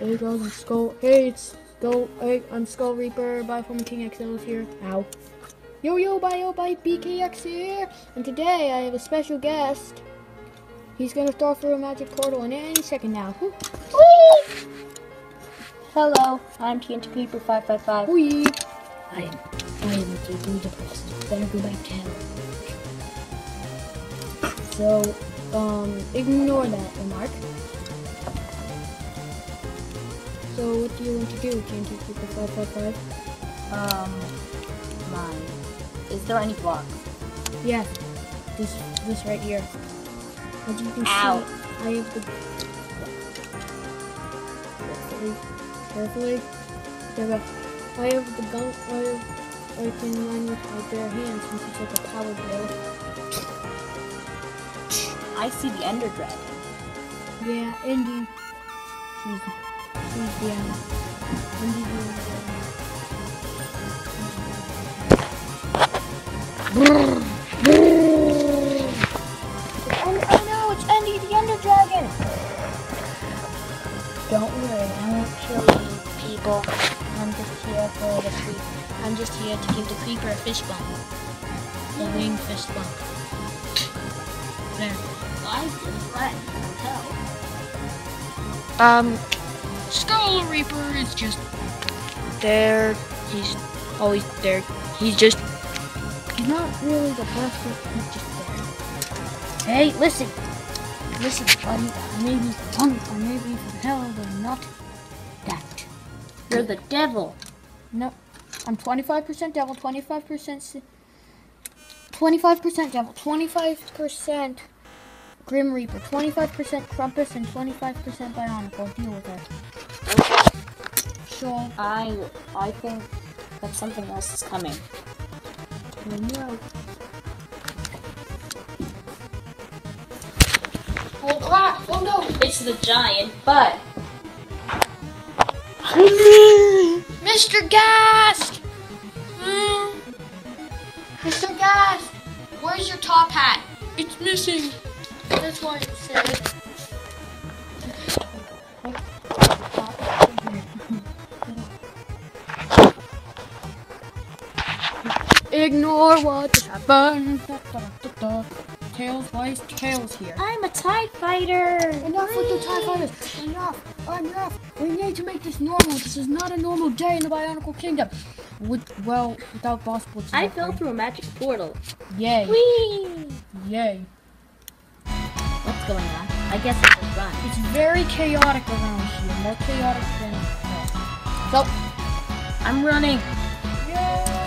Hey guys, I'm Skull. Hey, it's Skull. Hey, I'm Skull Reaper. Bye from King XL is here. Ow. Yo yo, bye yo, bye BKX here. And today I have a special guest. He's gonna throw through a magic portal in any second now. Hello, I'm TNT Creeper 555. Whee! I am, I am deeply depressed. Better go back to hell. So, um, ignore that remark. So, what do you want to do, TNT Creeper 555? Um, mine. Is there any blocks? Yeah, this this right here. As you can Ow. see, I have the carefully, carefully. There go. I have the gun. I have. I can run with my bare hands since it's like a power drill. I see the Ender Dragon. Yeah, Indy. She's Oh, no, it's the! Don't worry, I won't kill you, people. I'm just here for the creep. I'm just here to give the creeper a fist bump. The wing fist bump. There. I just let Um, Skull Reaper is just there. He's always there. He's just. He's not really the best, he's just there. Hey, listen. Listen, buddy. I may punk, I may be from hell, but not that. You're the devil. No, I'm 25% devil, 25% 25% devil, 25% Grim Reaper, 25% Krampus, and 25% Bionicle. Deal with it. So, I I think that something else is coming. I know. Oh crap! Oh no! It's the giant, but Mr. Ghast! Mm. Mr. Ghast! Where's your top hat? It's missing. That's why it said. Ignore what just happened. Tails, why is Tails here? I'm a TIE fighter! Enough with the TIE fighters! Enough! Enough! We need to make this normal. This is not a normal day in the Bionicle Kingdom. With, well, without boss blitz. I fell through a magic portal. Yay. Whee! Yay. What's going on? I guess I should run. It's very chaotic around here. More chaotic than... So, I'm running. yay!